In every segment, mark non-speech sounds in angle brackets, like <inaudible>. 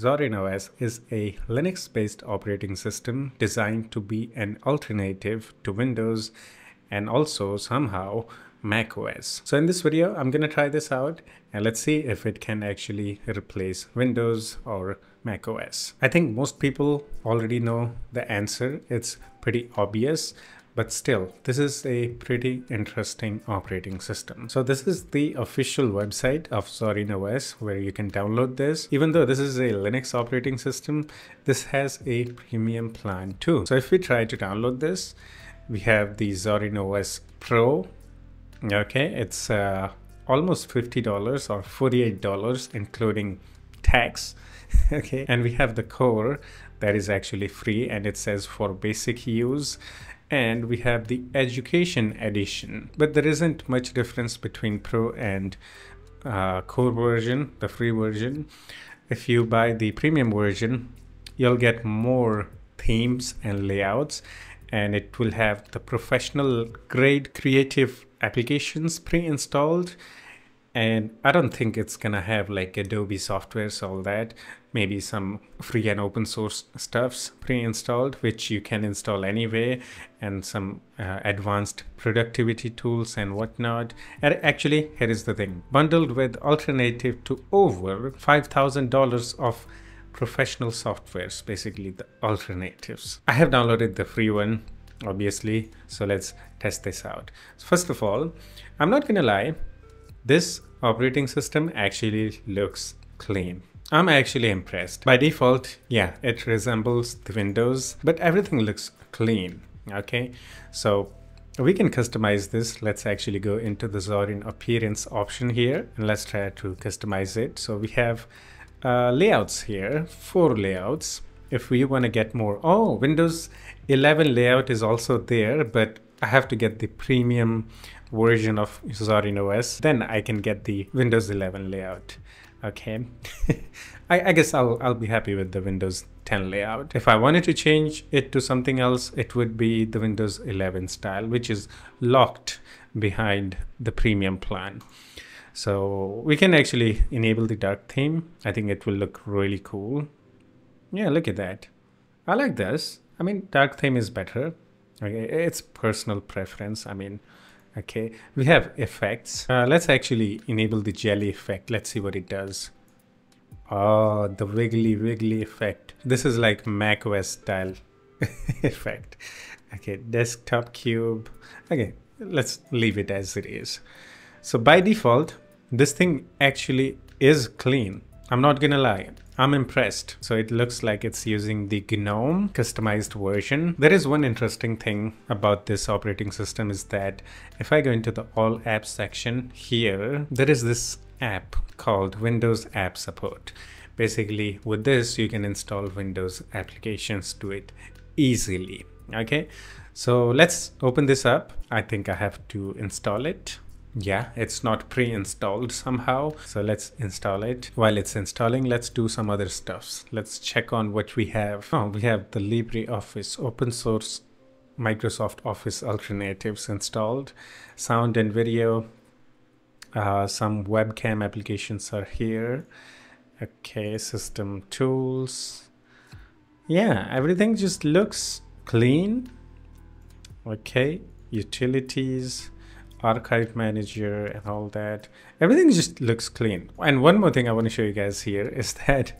Zorin OS is a Linux-based operating system designed to be an alternative to Windows and also somehow Mac OS. So in this video, I'm going to try this out and let's see if it can actually replace Windows or Mac OS. I think most people already know the answer. It's pretty obvious, but still, this is a pretty interesting operating system. So this is the official website of Zorin OS where you can download this. Even though this is a Linux operating system, this has a premium plan too. So if we try to download this, we have the Zorin OS Pro. Okay, it's uh, almost $50 or $48 including tax. <laughs> okay, and we have the core that is actually free and it says for basic use and we have the education edition. But there isn't much difference between pro and uh, core version the free version. If you buy the premium version you'll get more themes and layouts and it will have the professional grade creative applications pre-installed. And I don't think it's gonna have like Adobe softwares all that maybe some free and open source stuffs pre-installed which you can install anyway and some uh, advanced productivity tools and whatnot. And actually here is the thing. Bundled with alternative to over $5,000 of professional softwares basically the alternatives. I have downloaded the free one obviously so let's test this out. First of all I'm not gonna lie this operating system actually looks clean. I'm actually impressed. By default, yeah, it resembles the Windows, but everything looks clean. Okay, so we can customize this. Let's actually go into the Zorin appearance option here and let's try to customize it. So we have uh, layouts here, four layouts. If we want to get more, oh, Windows 11 layout is also there, but I have to get the premium version of Zorin OS, then I can get the Windows 11 layout. Okay, <laughs> I, I, guess I'll, I'll be happy with the Windows 10 layout. If I wanted to change it to something else, it would be the Windows 11 style, which is locked behind the premium plan. So we can actually enable the dark theme. I think it will look really cool. Yeah, look at that. I like this. I mean, dark theme is better. Okay, it's personal preference. I mean, okay, we have effects. Uh, let's actually enable the jelly effect. Let's see what it does. Oh, the wiggly wiggly effect. This is like Mac OS style <laughs> effect. Okay, desktop cube. Okay, let's leave it as it is. So by default, this thing actually is clean. I'm not gonna lie. I'm impressed. So it looks like it's using the GNOME customized version. There is one interesting thing about this operating system is that if I go into the all apps section here, there is this app called Windows App Support. Basically with this, you can install Windows applications to it easily. Okay, so let's open this up. I think I have to install it yeah it's not pre-installed somehow so let's install it. While it's installing let's do some other stuffs. Let's check on what we have. <laughs> Oh we have the LibreOffice open source Microsoft Office alternatives installed. Sound and video uh, some webcam applications are here. Okay system tools. Yeah everything just looks clean. Okay utilities archive manager and all that. Everything just looks clean. And one more thing i want to show you guys here <laughs> is that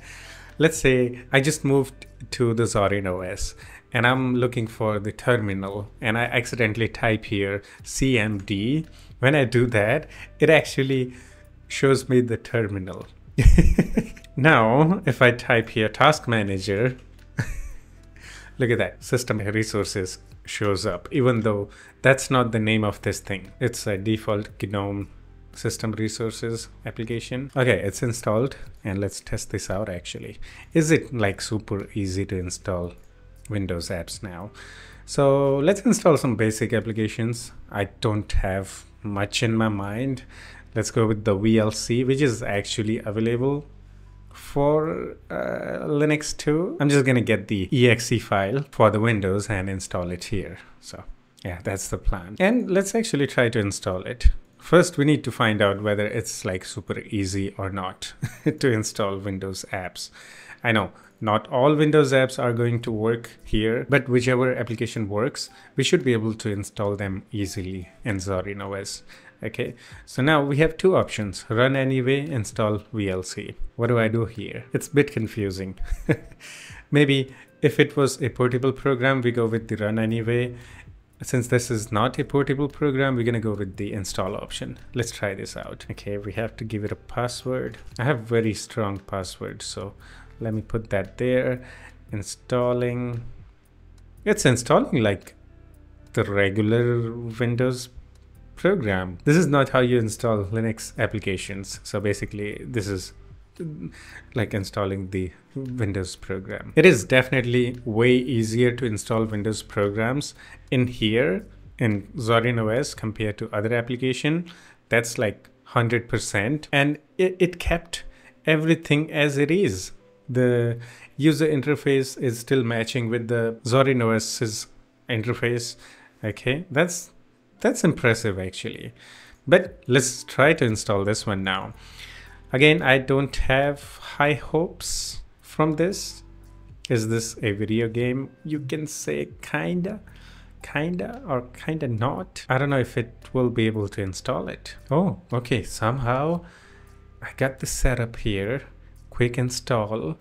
let's say i just moved to the zorin os and i'm looking for the terminal and i accidentally type here cmd when i do that it actually shows me the terminal. <laughs> Now if i type here task manager <laughs> look at that system resources shows up, even though that's not the name of this thing. It's a default GNOME system resources application. Okay, it's installed and let's test this out actually. Is it like super easy to install Windows apps now? So let's install some basic applications. I don't have much in my mind. Let's go with the VLC, which is actually available for uh, Linux too. I'm just gonna get the exe file for the Windows and install it here. So yeah, that's the plan. And let's actually try to install it. First, we need to find out whether it's like super easy or not <laughs> to install Windows apps. I know not all Windows apps are going to work here, but whichever application works, we should be able to install them easily in Zorin OS. Okay, so now we have two options, run anyway, install VLC. What do I do here? It's a bit confusing. <laughs> Maybe if it was a portable program, we go with the run anyway. Since this is not a portable program, we're gonna go with the install option. Let's try this out. Okay, we have to give it a password. I have very strong password, so let me put that there. Installing. It's installing like the regular Windows program. This is not how you install Linux applications. So basically this is like installing the Windows program. It is definitely way easier to install Windows programs in here in Zorin OS compared to other application. That's like 100% and it, it kept everything as it is. The user interface is still matching with the Zorin OS's interface. Okay, that's that's impressive actually. But let's try to install this one now. Again, I don't have high hopes from this. Is this a video game? You can say kinda, kinda, or kinda not. I don't know if it will be able to install it. Oh, okay, somehow I got the setup here. Quick install.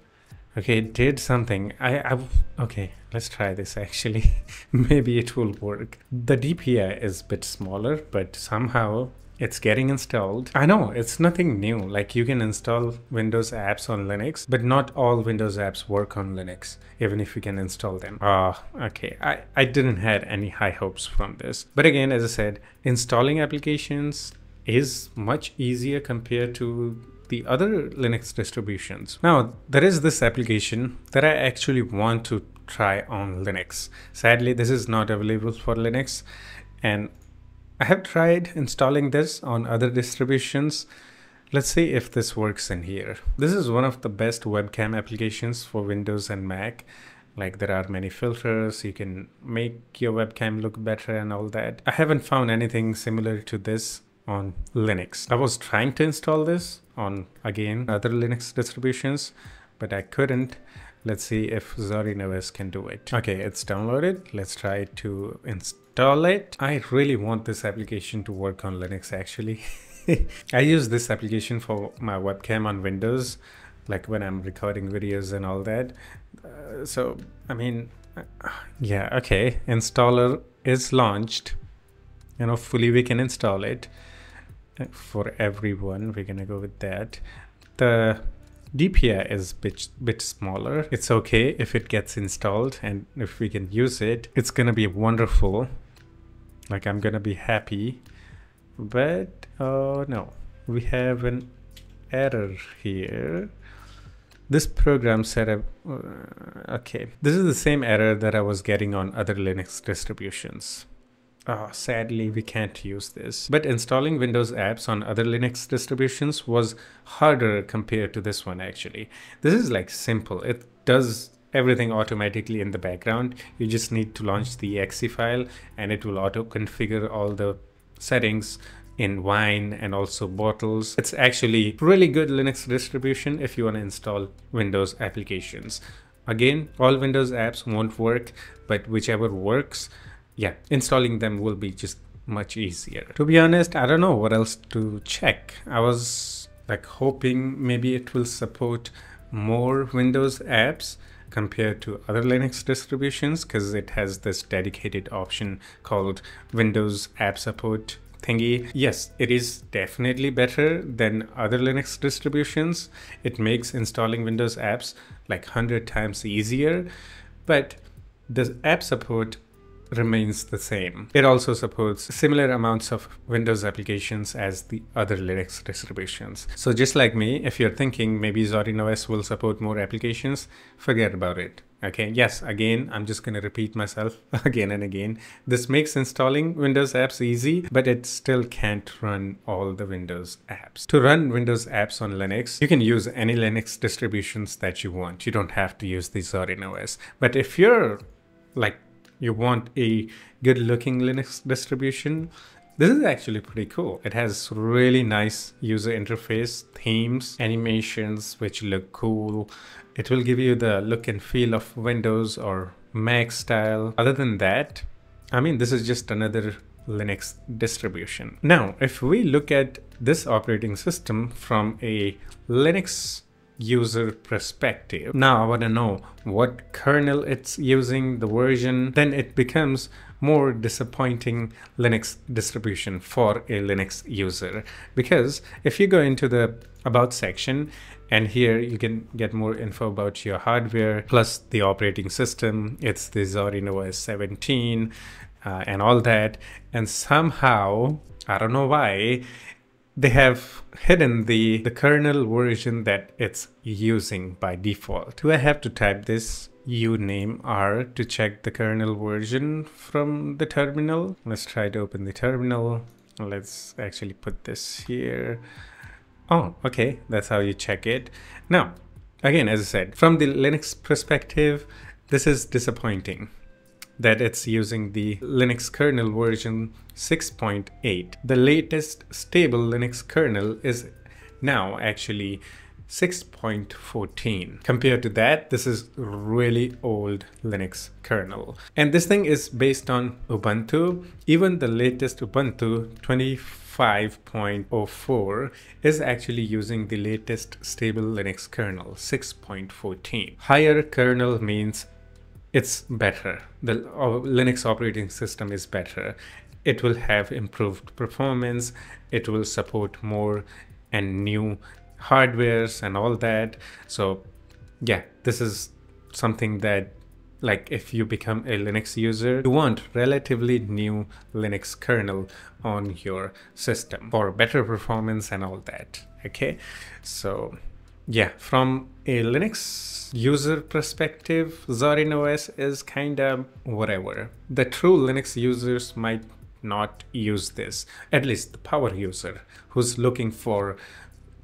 Okay, it did something. I, I okay, let's try this actually. <laughs> Maybe it will work. The DPI is a bit smaller, but somehow it's getting installed. I know it's nothing new. Like you can install Windows apps on Linux, but not all Windows apps work on Linux, even if you can install them. Ah, uh, okay. I, I didn't had any high hopes from this. But again, as I said, installing applications is much easier compared to the other Linux distributions. Now, there is this application that I actually want to try on Linux. Sadly, this is not available for Linux and I have tried installing this on other distributions. Let's see if this works in here. This is one of the best webcam applications for Windows and Mac. Like there are many filters, you can make your webcam look better and all that. I haven't found anything similar to this on Linux. I was trying to install this on again other Linux distributions, but I couldn't. Let's see if Zorin OS can do it. Okay, it's downloaded. Let's try to install it. I really want this application to work on Linux actually. <laughs> I use this application for my webcam on Windows, like when I'm recording videos and all that. Uh, so, I mean, uh, yeah, okay. Installer is launched. You know, fully we can install it for everyone. We're gonna go with that. The DPI is bit bit smaller. It's okay if it gets installed and if we can use it, it's gonna be wonderful. Like I'm gonna be happy. But oh no, we have an error here. This program setup, uh, okay. This is the same error that I was getting on other Linux distributions. Oh, sadly, we can't use this. But installing Windows apps on other Linux distributions was harder compared to this one actually. This is like simple. It does everything automatically in the background. You just need to launch the exe file and it will auto configure all the settings in wine and also bottles. It's actually really good Linux distribution if you want to install Windows applications. Again, all Windows apps won't work, but whichever works, yeah, installing them will be just much easier. To be honest, I don't know what else to check. I was like hoping maybe it will support more Windows apps compared to other Linux distributions because it has this dedicated option called Windows App Support thingy. Yes, it is definitely better than other Linux distributions. It makes installing Windows apps like 100 times easier, but the app support remains the same. It also supports similar amounts of Windows applications as the other Linux distributions. So just like me, if you're thinking maybe Zorin OS will support more applications, forget about it. Okay, yes, again, I'm just going to repeat myself <laughs> again and again. This makes installing Windows apps easy, but it still can't run all the Windows apps. To run Windows apps on Linux, you can use any Linux distributions that you want. You don't have to use the Zorin OS. But if you're like you want a good looking Linux distribution, This is actually pretty cool. It has really nice user interface, themes, animations, which look cool. It will give you the look and feel of Windows or Mac style. Other than that, I mean, this is just another Linux distribution. Now, if we look at this operating system from a Linux user perspective. Now I want to know what kernel it's using, the version, then it becomes more disappointing Linux distribution for a Linux user. Because if you go into the about section and here you can get more info about your hardware plus the operating system. It's the Zorin OS 17 uh, and all that. And somehow, I don't know why, they have hidden the, the kernel version that it's using by default. Do I have to type this uname r to check the kernel version from the terminal? Let's try to open the terminal. Let's actually put this here. Oh, okay, that's how you check it. Now, again, as I said, from the Linux perspective, this is disappointing that it's using the Linux kernel version 6.8. The latest stable Linux kernel is now actually 6.14. Compared to that, this is really old Linux kernel. And this thing is based on Ubuntu. Even the latest Ubuntu 25.04 is actually using the latest stable Linux kernel 6.14. Higher kernel means it's better. The Linux operating system is better. It will have improved performance. It will support more and new hardwares and all that. So yeah, this is something that like if you become a Linux user, you want relatively new Linux kernel on your system for better performance and all that. Okay, so yeah, from a Linux user perspective, Zorin OS is kind of whatever. The true Linux users might not use this, at least the power user who's looking for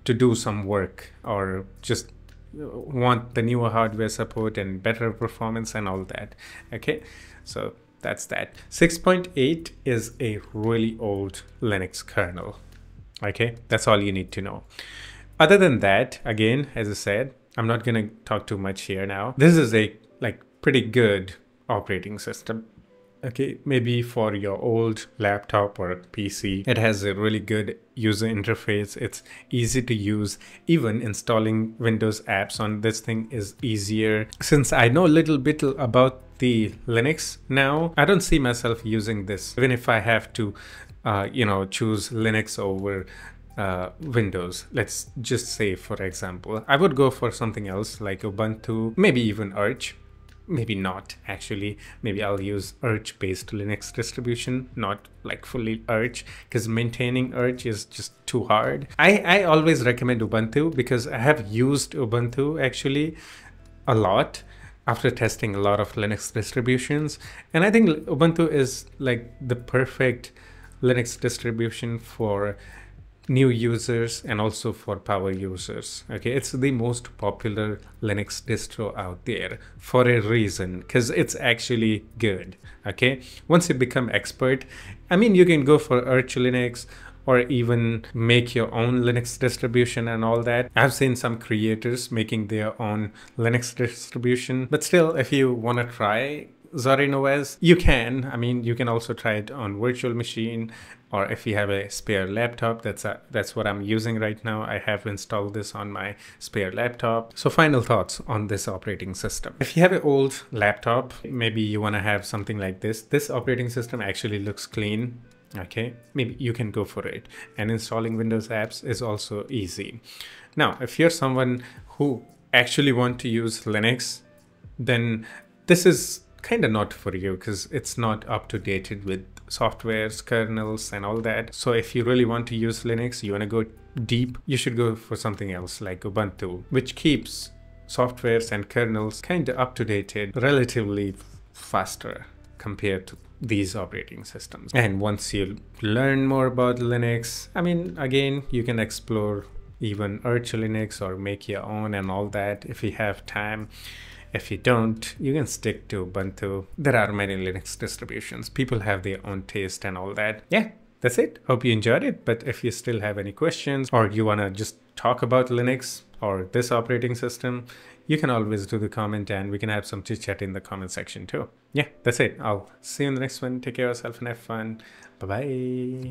to do some work or just want the newer hardware support and better performance and all that. Okay, so that's that. 6.8 is a really old Linux kernel. Okay, that's all you need to know. Other than that, again, as I said, I'm not going to talk too much here now. This is a like pretty good operating system. Okay, maybe for your old laptop or PC, it has a really good user interface. It's easy to use. Even installing Windows apps on this thing is easier. Since I know a little bit about the Linux now, I don't see myself using this. Even if I have to, uh, you know, choose Linux over uh, Windows. Let's just say, for example, I would go for something else like Ubuntu, maybe even Arch. Maybe not actually. Maybe I'll use Arch based Linux distribution, not like fully Arch, because maintaining Arch is just too hard. I, I always recommend Ubuntu because I have used Ubuntu actually a lot after testing a lot of Linux distributions. And I think Ubuntu is like the perfect Linux distribution for new users and also for power users okay? It's the most popular linux distro out there for a reason because it's actually good okay? Once you become expert i mean you can go for arch linux or even make your own linux distribution and all that. I've seen some creators making their own linux distribution but still if you want to try Zorin OS, you can. I mean, you can also try it on virtual machine, or if you have a spare laptop. That's a, that's what I'm using right now. I have installed this on my spare laptop. So, final thoughts on this operating system. If you have an old laptop, maybe you want to have something like this. This operating system actually looks clean. Okay, maybe you can go for it. And installing Windows apps is also easy. Now, if you're someone who actually want to use Linux, then this is kind of not for you because it's not up to date with softwares, kernels, and all that. So if you really want to use Linux, you want to go deep, you should go for something else like Ubuntu, which keeps softwares and kernels kind of up to date relatively faster compared to these operating systems. And once you learn more about Linux, I mean, again, you can explore even Arch Linux or make your own and all that if you have time. If you don't, you can stick to Ubuntu. There are many Linux distributions. People have their own taste and all that. Yeah, that's it. Hope you enjoyed it. But if you still have any questions or you want to just talk about Linux or this operating system, you can always do the comment and we can have some chit chat in the comment section too. Yeah, that's it. I'll see you in the next one. Take care of yourself and have fun. Bye bye.